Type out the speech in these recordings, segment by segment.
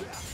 Yeah!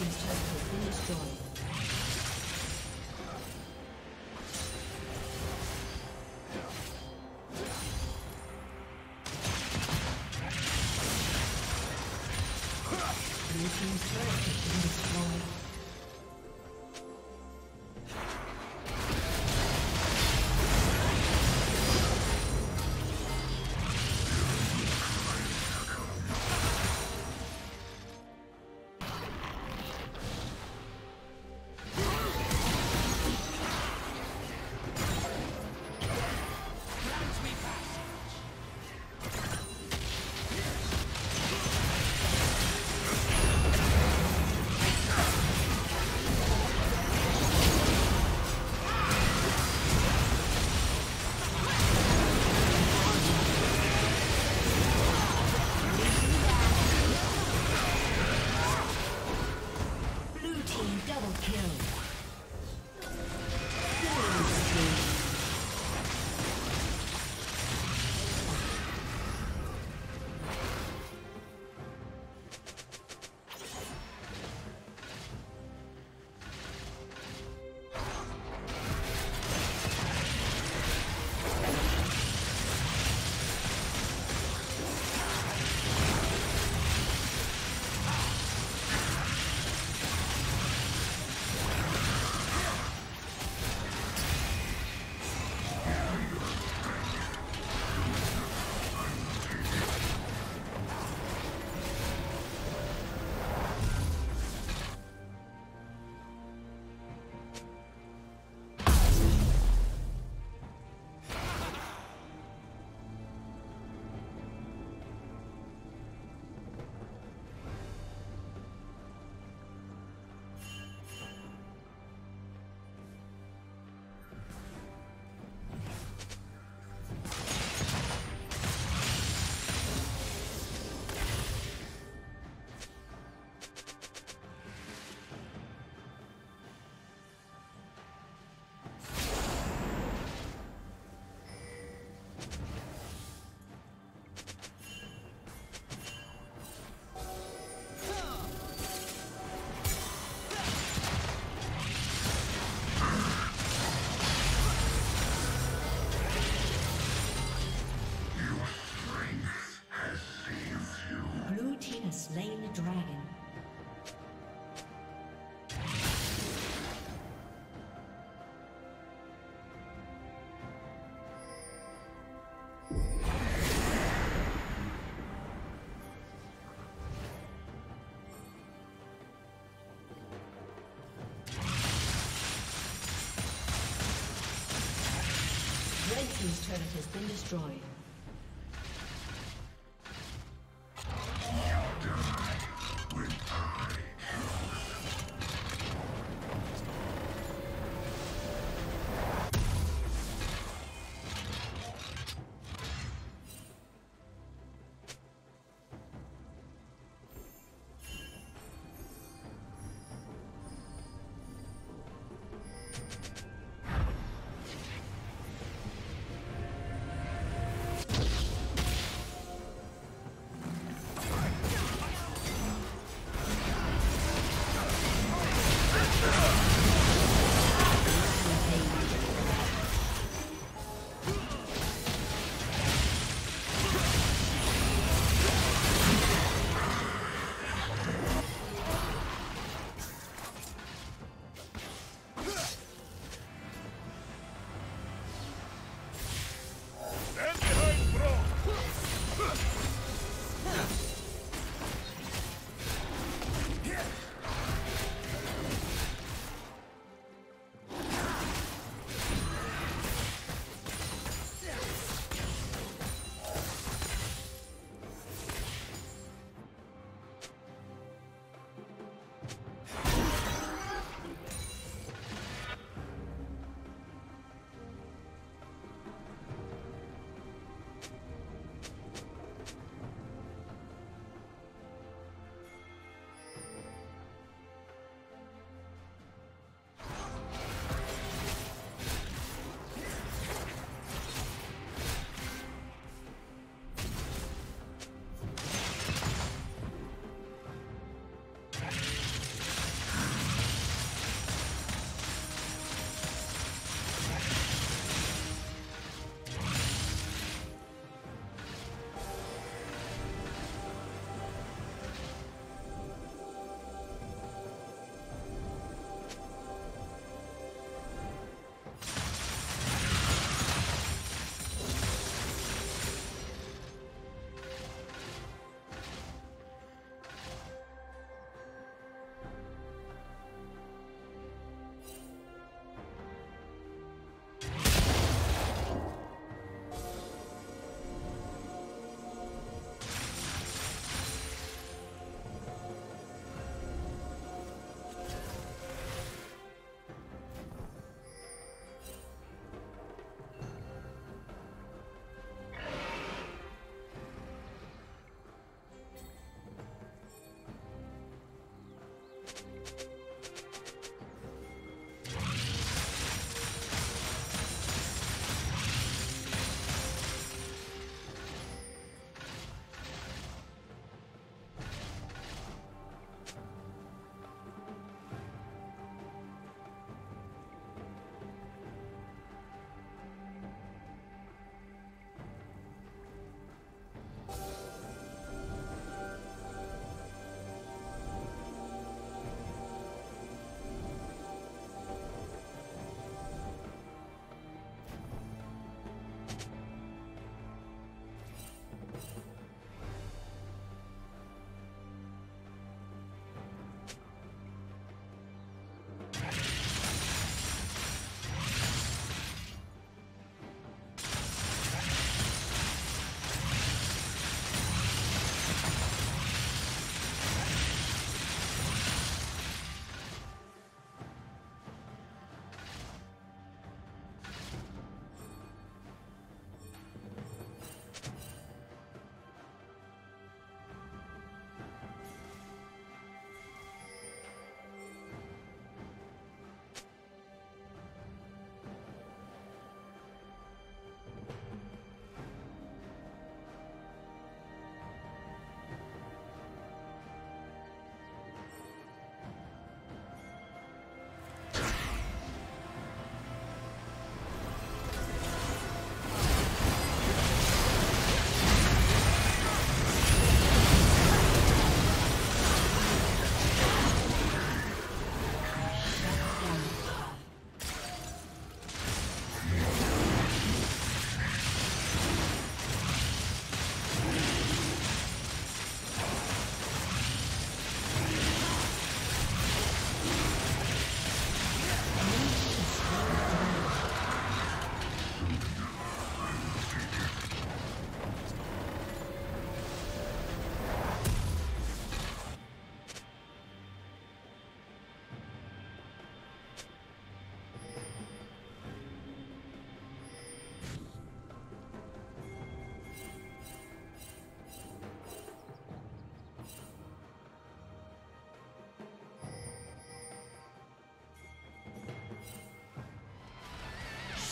Team's turret has been destroyed.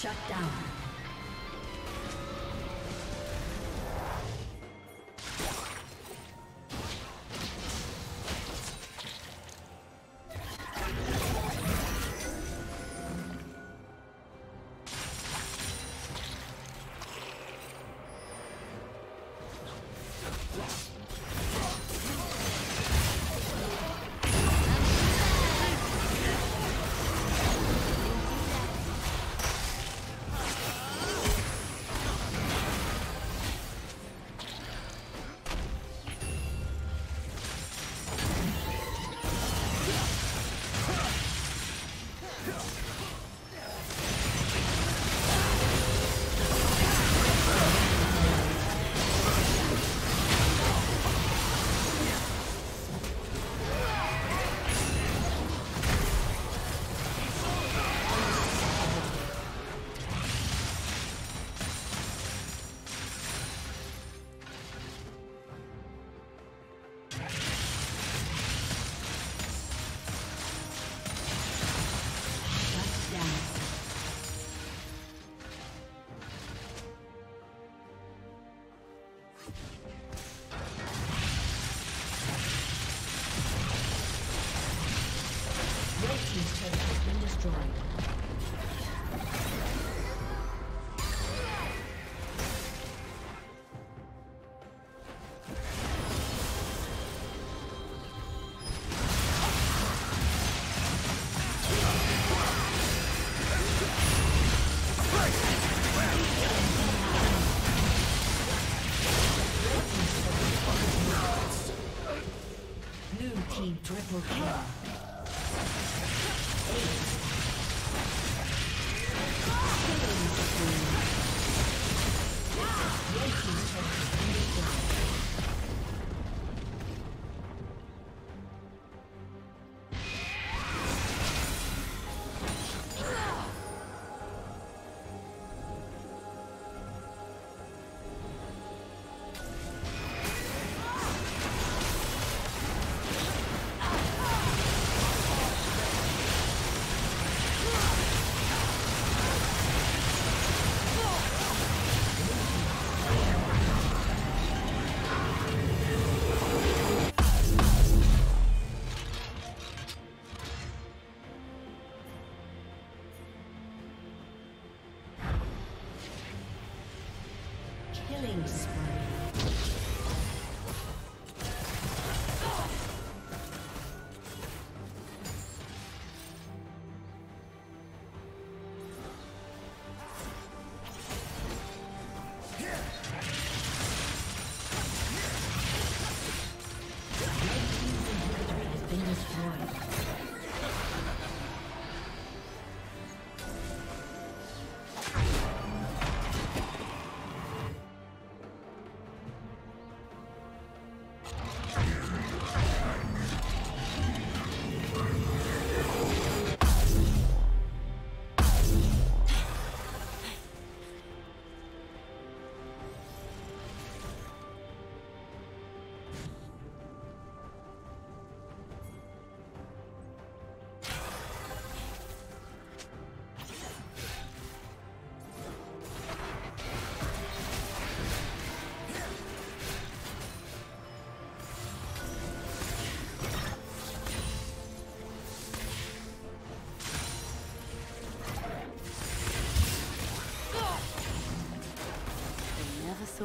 Shut down.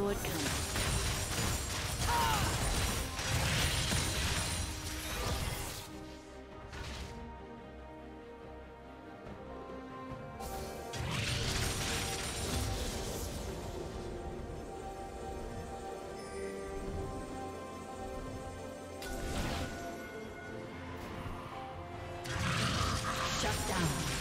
Lord cometh. Shut down.